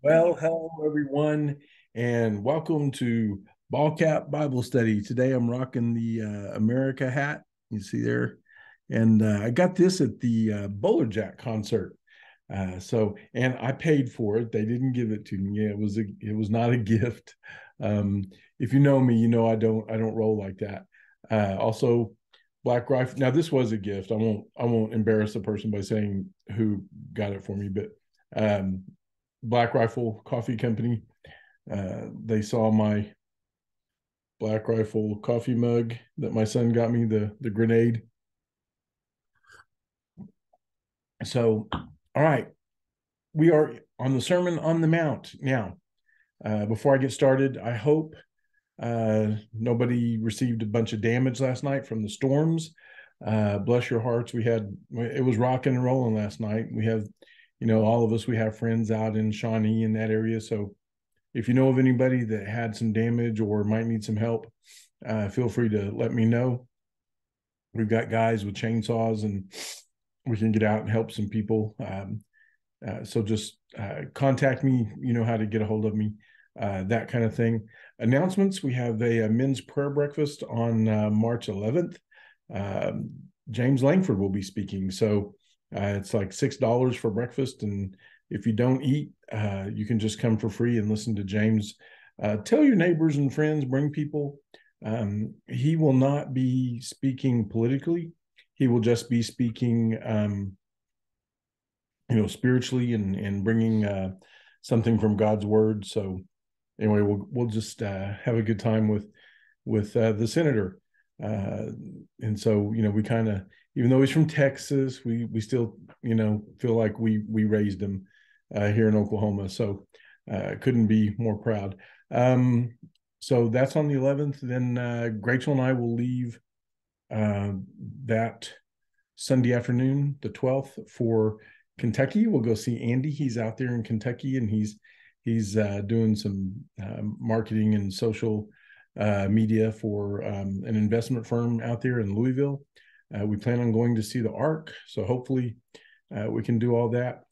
Well, hello everyone, and welcome to Ball Cap Bible Study. Today I'm rocking the uh, America hat. You see there, and uh, I got this at the uh, Bowler Jack concert. Uh, so, and I paid for it. They didn't give it to me. It was a, it was not a gift. Um, if you know me, you know I don't I don't roll like that. Uh, also, Black Rifle. Now this was a gift. I won't I won't embarrass the person by saying who got it for me, but um, Black Rifle Coffee Company. Uh, they saw my Black Rifle coffee mug that my son got me, the the grenade. So, all right, we are on the Sermon on the Mount now. Uh, before I get started, I hope uh, nobody received a bunch of damage last night from the storms. Uh, bless your hearts. We had it was rocking and rolling last night. We have you know, all of us, we have friends out in Shawnee in that area. So if you know of anybody that had some damage or might need some help, uh, feel free to let me know. We've got guys with chainsaws and we can get out and help some people. Um, uh, so just uh, contact me. You know how to get a hold of me, uh, that kind of thing. Announcements we have a, a men's prayer breakfast on uh, March 11th. Um, James Lankford will be speaking. So uh, it's like six dollars for breakfast, and if you don't eat, uh, you can just come for free and listen to James. Uh, tell your neighbors and friends, bring people. Um, he will not be speaking politically. He will just be speaking, um, you know, spiritually and and bringing uh, something from God's word. So anyway, we'll we'll just uh, have a good time with with uh, the senator. and so you know, we kind of even though he's from Texas, we we still you know feel like we we raised him uh, here in Oklahoma. So uh, couldn't be more proud. Um, so that's on the 11th. Then uh, Rachel and I will leave uh, that Sunday afternoon, the 12th, for Kentucky. We'll go see Andy. He's out there in Kentucky, and he's he's uh, doing some uh, marketing and social uh, media for um, an investment firm out there in Louisville. Uh, we plan on going to see the Ark, so hopefully uh, we can do all that,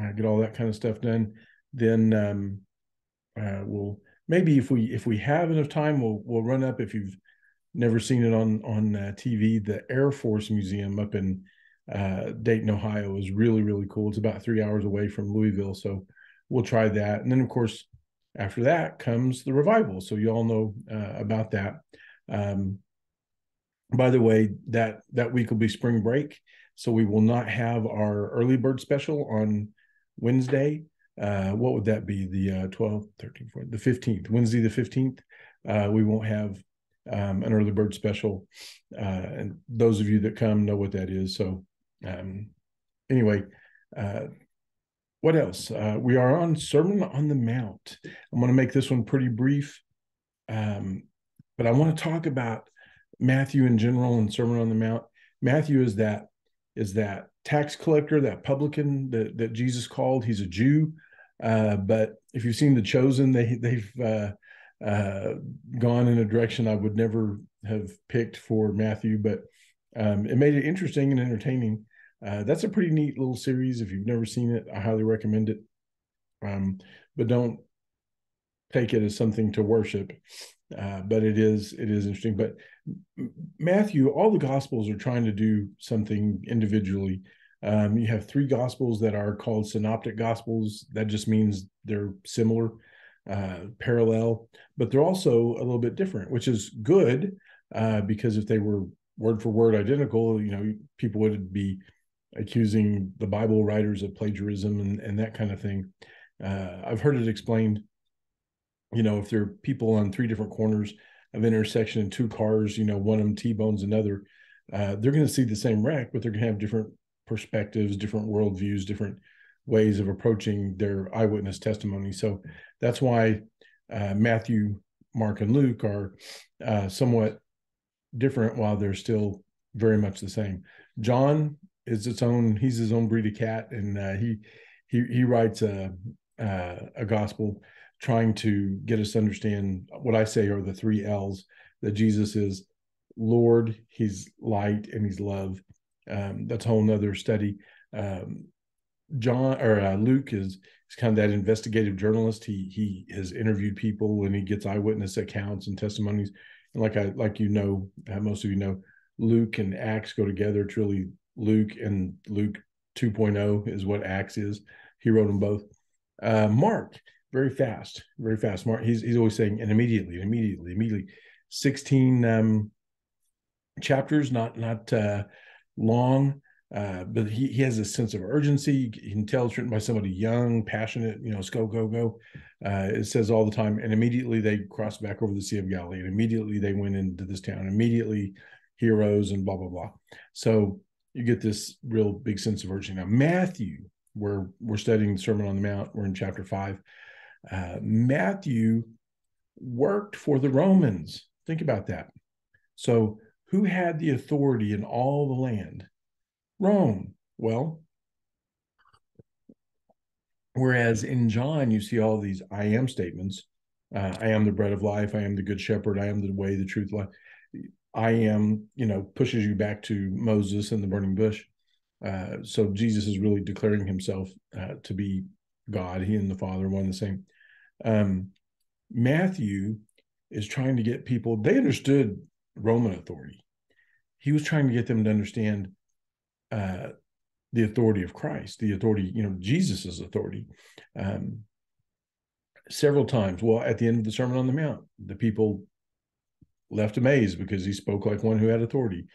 uh, get all that kind of stuff done. Then um, uh, we'll maybe if we if we have enough time, we'll we'll run up. If you've never seen it on on uh, TV, the Air Force Museum up in uh, Dayton, Ohio, is really really cool. It's about three hours away from Louisville, so we'll try that. And then of course after that comes the revival. So you all know about that. Um, by the way, that that week will be spring break, so we will not have our early bird special on Wednesday. Uh, what would that be? The uh, 12th, 13th, 14th, the 15th, Wednesday the 15th. Uh, we won't have um, an early bird special. Uh, and those of you that come know what that is. So, um, anyway, uh, what else? Uh, we are on Sermon on the Mount. I'm going to make this one pretty brief, um, but I want to talk about Matthew in general and Sermon on the Mount. Matthew is that is that tax collector, that publican that, that Jesus called. He's a Jew, uh, but if you've seen The Chosen, they they've uh, uh, gone in a direction I would never have picked for Matthew, but um, it made it interesting and entertaining. Uh, that's a pretty neat little series. If you've never seen it, I highly recommend it. Um, but don't take it as something to worship. Uh, but it is it is interesting. But Matthew, all the Gospels are trying to do something individually. Um, you have three Gospels that are called Synoptic Gospels. That just means they're similar, uh, parallel, but they're also a little bit different, which is good uh, because if they were word for word identical, you know, people would be accusing the Bible writers of plagiarism and, and that kind of thing. Uh, I've heard it explained you know, if there are people on three different corners of intersection and two cars, you know, one of them T-bones another, uh, they're going to see the same wreck, but they're going to have different perspectives, different worldviews, different ways of approaching their eyewitness testimony. So that's why uh, Matthew, Mark, and Luke are uh, somewhat different while they're still very much the same. John is its own; he's his own breed of cat, and uh, he he he writes a uh, a gospel trying to get us to understand what I say are the three L's that Jesus is Lord, He's light, and He's love. Um, that's a whole nother study. Um, John or uh, Luke is is kind of that investigative journalist. He he has interviewed people and he gets eyewitness accounts and testimonies. And like I like you know, uh, most of you know, Luke and Acts go together. Truly, Luke and Luke 2.0 is what Acts is. He wrote them both. Uh, Mark, very fast, very fast. Mark, he's he's always saying and immediately, and immediately, immediately. 16 um, chapters, not not uh, long, uh, but he, he has a sense of urgency. He can tell it's written by somebody young, passionate, you know, let's go, go, go. Uh, it says all the time. And immediately they crossed back over the Sea of Galilee, and immediately they went into this town. Immediately, heroes and blah blah blah. So you get this real big sense of urgency. Now Matthew, where we're studying the Sermon on the Mount, we're in chapter five. Uh, Matthew worked for the Romans. Think about that. So who had the authority in all the land? Rome. Well, whereas in John, you see all these I am statements. Uh, I am the bread of life. I am the good shepherd. I am the way, the truth, life. I am, you know, pushes you back to Moses and the burning bush. Uh, so Jesus is really declaring himself uh, to be God. He and the Father one and the same. Um, Matthew is trying to get people. They understood Roman authority. He was trying to get them to understand uh, the authority of Christ, the authority, you know, Jesus's authority. Um, several times, well, at the end of the Sermon on the Mount, the people left amazed because he spoke like one who had authority.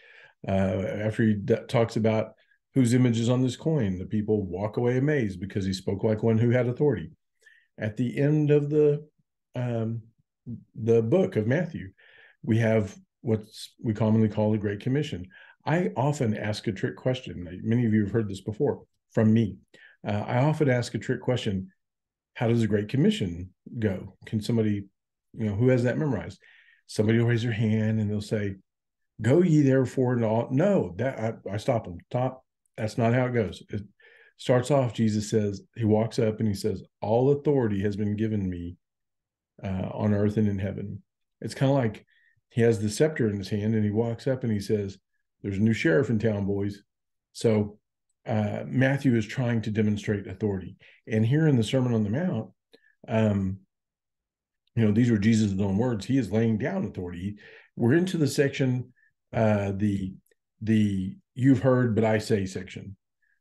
Uh, after he d- talks about whose image is on this coin, the people walk away amazed because he spoke like one who had authority. At the end of the um, the book of Matthew, we have what's we commonly call the Great Commission. I often ask a trick question. Many of you have heard this before from me. Uh, I often ask a trick question: How does the Great Commission go? Can somebody, you know, who has that memorized? Somebody will raise their hand and they'll say, "Go ye therefore and all." No, that I, I stop them. Stop. That's not how it goes. It starts off. Jesus says he walks up and he says, "All authority has been given me uh, on earth and in heaven." It's kind of like he has the scepter in his hand and he walks up and he says there's a new sheriff in town, boys. So uh, Matthew is trying to demonstrate authority. And here in the Sermon on the Mount, um, you know, these are Jesus' own words. He is laying down authority. We're into the section, uh, the the you've heard, but I say section.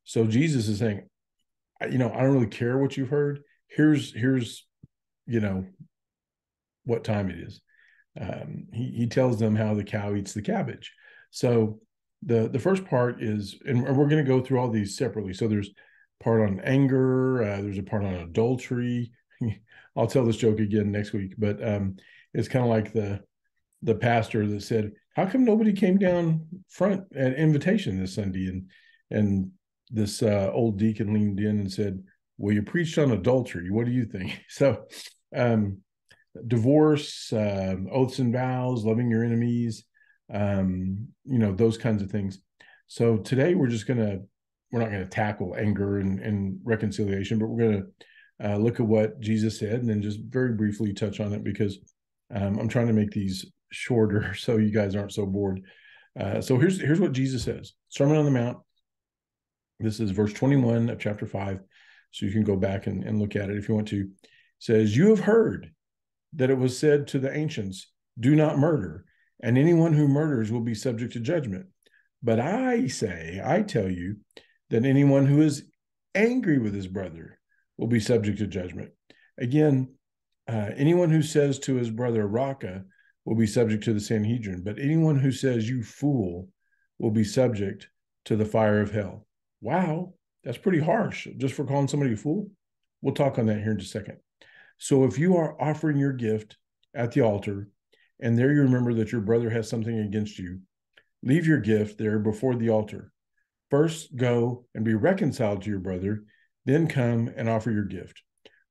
So Jesus is saying, you know, I don't really care what you've heard. Here's here's, you know, what time it is. Um, he he tells them how the cow eats the cabbage. So the the first part is and we're going to go through all these separately so there's part on anger uh, there's a part on adultery i'll tell this joke again next week but um, it's kind of like the the pastor that said how come nobody came down front at invitation this sunday? And and this uh, old deacon leaned in and said well you preached on adultery. What do you think? So um, divorce uh, oaths and vows loving your enemies um, you know, those kinds of things. So today we're just to, we're not to tackle anger and, and reconciliation, but we're to uh, look at what Jesus said and then just very briefly touch on it because um, I'm trying to make these shorter so you guys aren't so bored. Uh, so here's here's what Jesus says: Sermon on the Mount. This is verse 21 of chapter five. So you can go back and, and look at it if you want to. It says, You have heard that it was said to the ancients, Do not murder, and anyone who murders will be subject to judgment. But I say, I tell you, that anyone who is angry with his brother will be subject to judgment. Again, uh, anyone who says to his brother, Raca, will be subject to the Sanhedrin. But anyone who says, You fool, will be subject to the fire of hell. Wow, that's pretty harsh just for calling somebody a fool. We'll talk on that here in just a second. So if you are offering your gift at the altar and there you remember that your brother has something against you, leave your gift there before the altar. First, go and be reconciled to your brother, then come and offer your gift.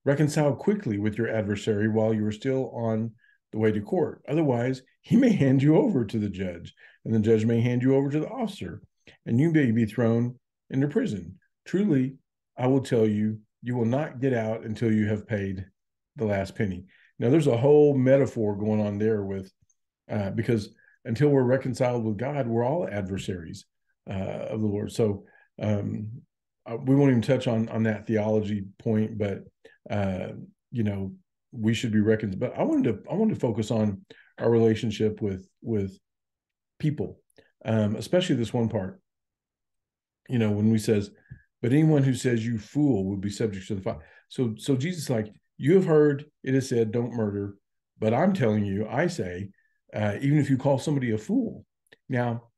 Reconcile quickly with your adversary while you are still on the way to court. Otherwise, he may hand you over to the judge, and the judge may hand you over to the officer, and you may be thrown into prison. Truly, I will tell you, you will not get out until you have paid the last penny. Now, there's a whole metaphor going on there with uh, because until we're reconciled with God, we're all adversaries uh, of the Lord. So um, uh, we won't even touch on on that theology point, but uh, you know, we should be reckoned. But I wanted to I wanted to focus on our relationship with with people, um, especially this one part. You know, when we says, "But anyone who says you fool would be subject to the fire." So, so Jesus, like you have heard, it is said, "Don't murder," but I'm telling you, I say, uh, even if you call somebody a fool. Now,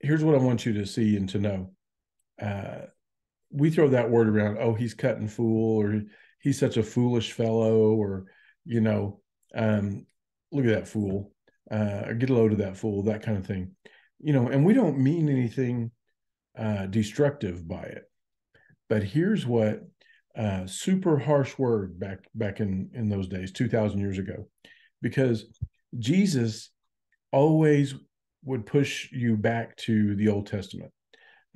here's what I want you to see and to know. Uh, we throw that word around. Oh, he's cutting fool, or he's such a foolish fellow, or you know, um, look at that fool, uh, get a load of that fool, that kind of thing. You know, and we don't mean anything uh, destructive by it. But here's what uh, super harsh word back back in in those days, two thousand years ago, because Jesus always would push you back to the Old Testament.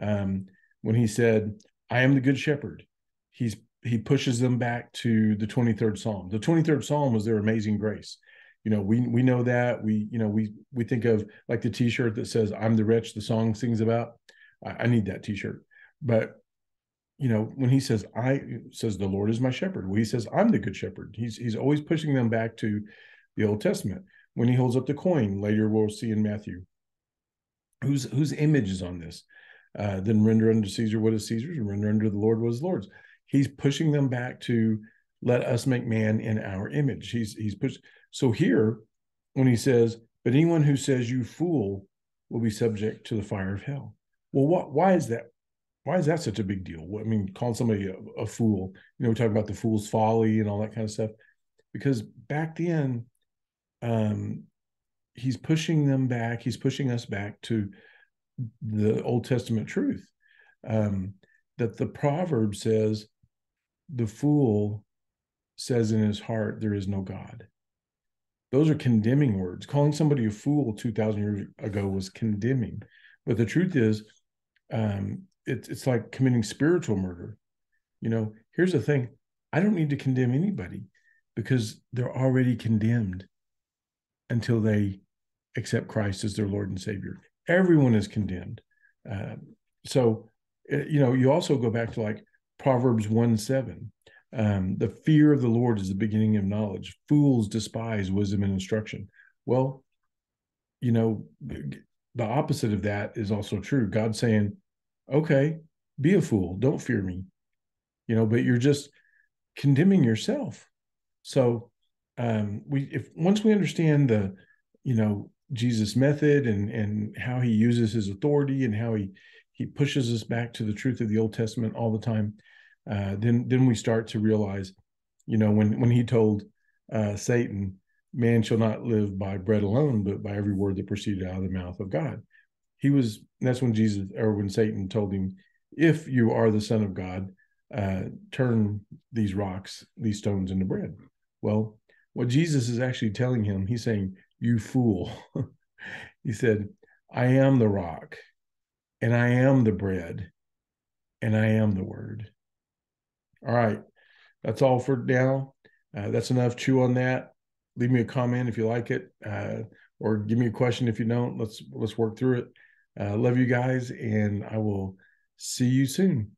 Um, when he said, "I am the good shepherd," he's he pushes them back to the 23rd Psalm. The 23rd Psalm was their amazing grace. You know, we we know that we you know we we think of like the T-shirt that says "I'm the wretch." The song sings about. I, I need that T-shirt, but you know when he says i says the lord is my shepherd well he says i'm the good shepherd he's he's always pushing them back to the old testament when he holds up the coin later we'll see in matthew whose whose image is on this uh, then render unto caesar what is caesar's and render unto the lord what is lord's he's pushing them back to let us make man in our image he's he's pushed so here when he says but anyone who says you fool will be subject to the fire of hell well what why is that why is that such a big deal? I mean, calling somebody a, a fool, you know, we talk about the fool's folly and all that kind of stuff, because back then, um, he's pushing them back. He's pushing us back to the Old Testament truth um, that the proverb says, the fool says in his heart, there is no God. Those are condemning words. Calling somebody a fool 2,000 years ago was condemning. But the truth is, um, it's it's like committing spiritual murder. You know, here's the thing: I don't need to condemn anybody because they're already condemned until they accept Christ as their Lord and Savior. Everyone is condemned. Uh, so, uh, you know, you also go back to like Proverbs 1 7. Um, the fear of the Lord is the beginning of knowledge. Fools despise wisdom and instruction. Well, you know, the opposite of that is also true. God saying, okay, be a fool. Don't fear me. You know, but you're just condemning yourself. So um we if once we understand the, you know, Jesus method and and how he uses his authority and how he he pushes us back to the truth of the Old Testament all the time, uh, then then we start to realize, you know, when when he told uh, Satan, "Man shall not live by bread alone, but by every word that proceeded out of the mouth of God." he was that's when jesus or when satan told him if you are the son of god uh, turn these rocks these stones into bread. Well what jesus is actually telling him he's saying you fool. He said i am the rock and i am the bread and i am the word. All right that's all for now. Uh, that's enough chew on that. Leave me a comment if you like it uh, or give me a question if you don't. Let's let's work through it. Uh, love you guys, and I will see you soon.